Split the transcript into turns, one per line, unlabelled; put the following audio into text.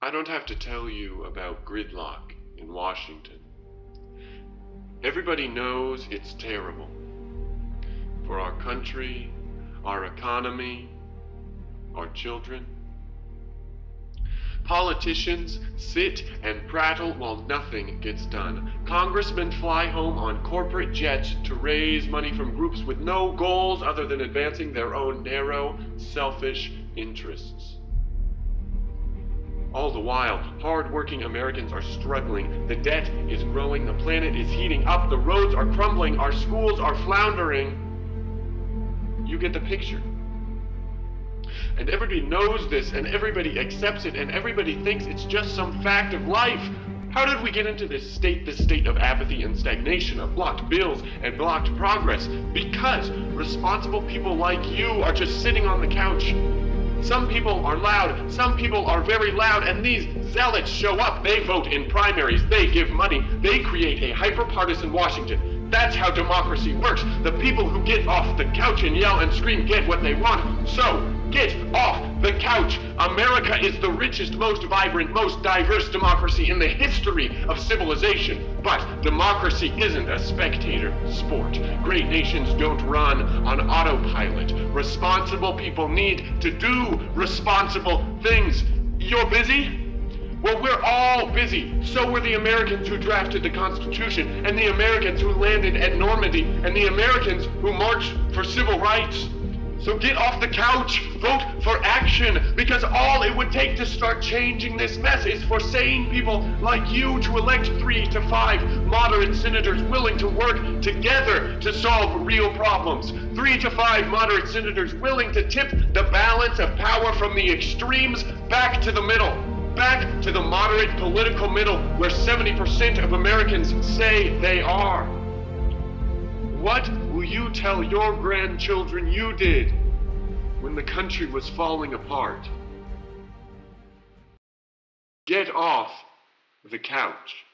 I don't have to tell you about gridlock in Washington. Everybody knows it's terrible for our country, our economy, our children. Politicians sit and prattle while nothing gets done. Congressmen fly home on corporate jets to raise money from groups with no goals other than advancing their own narrow, selfish interests. All the while, hard-working Americans are struggling. The debt is growing, the planet is heating up, the roads are crumbling, our schools are floundering. You get the picture. And everybody knows this, and everybody accepts it, and everybody thinks it's just some fact of life. How did we get into this state, this state of apathy and stagnation, of blocked bills and blocked progress? Because responsible people like you are just sitting on the couch some people are loud, some people are very loud, and these zealots show up. They vote in primaries, they give money, they create a hyper-partisan Washington. That's how democracy works. The people who get off the couch and yell and scream get what they want. So, Get off the couch. America is the richest, most vibrant, most diverse democracy in the history of civilization. But democracy isn't a spectator sport. Great nations don't run on autopilot. Responsible people need to do responsible things. You're busy? Well, we're all busy. So were the Americans who drafted the Constitution, and the Americans who landed at Normandy, and the Americans who marched for civil rights. So get off the couch, vote for action, because all it would take to start changing this mess is for sane people like you to elect three to five moderate senators willing to work together to solve real problems. Three to five moderate senators willing to tip the balance of power from the extremes back to the middle. Back to the moderate political middle where 70% of Americans say they are. What you tell your grandchildren you did when the country was falling apart? Get off the couch.